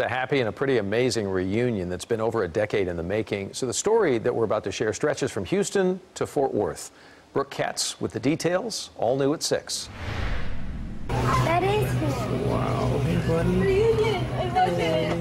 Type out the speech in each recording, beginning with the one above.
It's a happy and a pretty amazing reunion that's been over a decade in the making. So the story that we're about to share stretches from Houston to Fort Worth. Brooke Katz with the details, all new at 6. That is him. Wow. Reunion. I love it.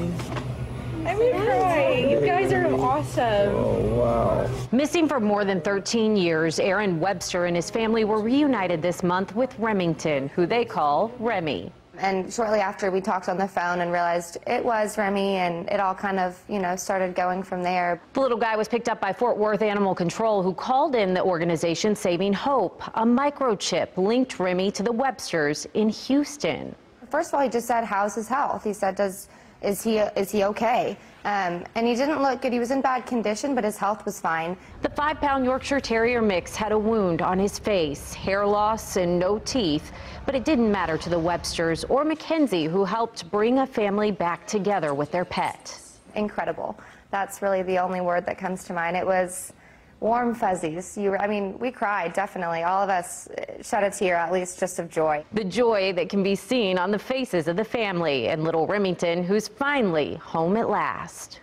I'm gonna. You guys are awesome. Oh, wow. Missing for more than 13 years, Aaron Webster and his family were reunited this month with Remington, who they call Remy. And shortly after, we talked on the phone and realized it was Remy, and it all kind of, you know, started going from there. The little guy was picked up by Fort Worth Animal Control, who called in the organization Saving Hope. A microchip linked Remy to the Websters in Houston. First of all, he just said, "How's his health?" He said, "Does is he is he okay?" Um, and he didn't look good. He was in bad condition, but his health was fine. The five pound Yorkshire Terrier mix had a wound on his face, hair loss, and no teeth. But it didn't matter to the Websters or Mackenzie, who helped bring a family back together with their pet. Incredible. That's really the only word that comes to mind. It was warm fuzzies. You, I mean, we cried definitely. All of us uh, shed a tear, at least just of joy. The joy that can be seen on the faces of the family and little Remington, who's finally home at last.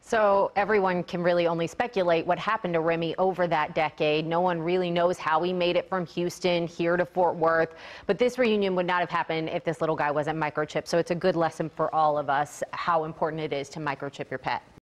So everyone can really only speculate what happened to Remy over that decade. No one really knows how he made it from Houston here to Fort Worth. But this reunion would not have happened if this little guy wasn't microchipped. So it's a good lesson for all of us how important it is to microchip your pet.